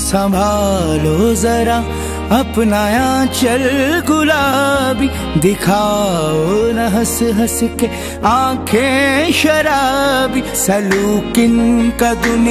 संभालो जरा अपनाया चल गुलाबी दिखाओ न हंस हंस के आँखें शराबी, सलूकिन का दुनिया